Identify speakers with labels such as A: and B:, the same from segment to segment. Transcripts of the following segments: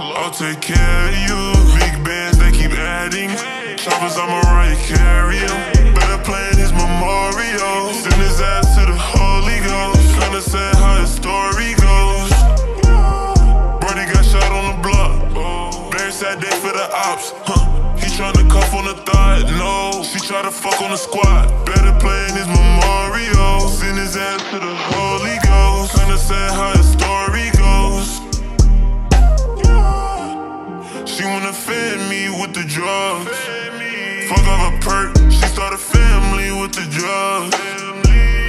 A: I'll take care of you. Big bands, they keep adding. Choppers, I'm a right carry him. Better plan his memorial. Send his ass to the Holy Ghost. Say how his story goes. Brody got shot on the block. Very sad day for the ops. Huh. He tryna cuff on the thigh. No, she try to fuck on the squad. Better plan his memorial. Send his ass to the Holy Ghost. Tryna say how She wanna fed me with the drugs. Fuck off a perk. She start a family with the drugs.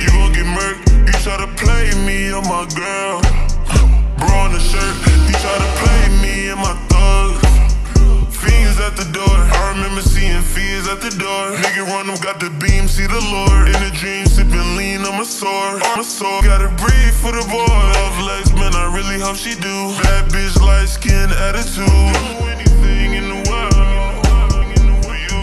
A: You gon' get murked. You try to play me on my girl. Bro on the shirt. You try to play me and my thugs. Fiends at the door. I remember seeing fears at the door. Nigga run them, got the beam, see the Lord. In a dream, sipping lean on my sword. On my sword, gotta breathe for the boy. Love legs, man, I really hope she do. Bad bitch, skin attitude. Do anything in the world. for you.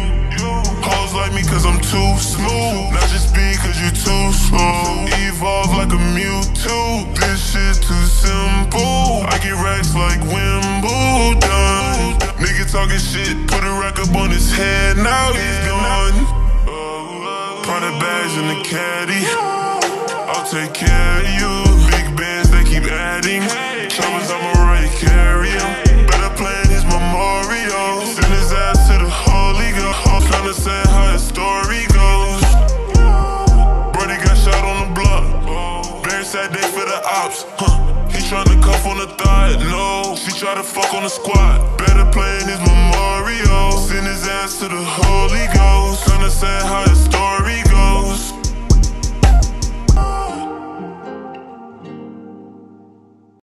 A: Hoes like me cause I'm too smooth. Not just be cause you too slow. Evolve like a Mewtwo. This shit too simple. I get racks like Wimbledon. Nigga talking shit, put a rack up on his head, now he's gone. Prada bags in the caddy. I'll take care of you. Big bands, they keep adding. Choppers, I'm a ops. Huh. He tryna cuff on the thigh. No, she try to fuck on the squad. Better plan his memorial. Send his ass to the Holy Ghost. Say how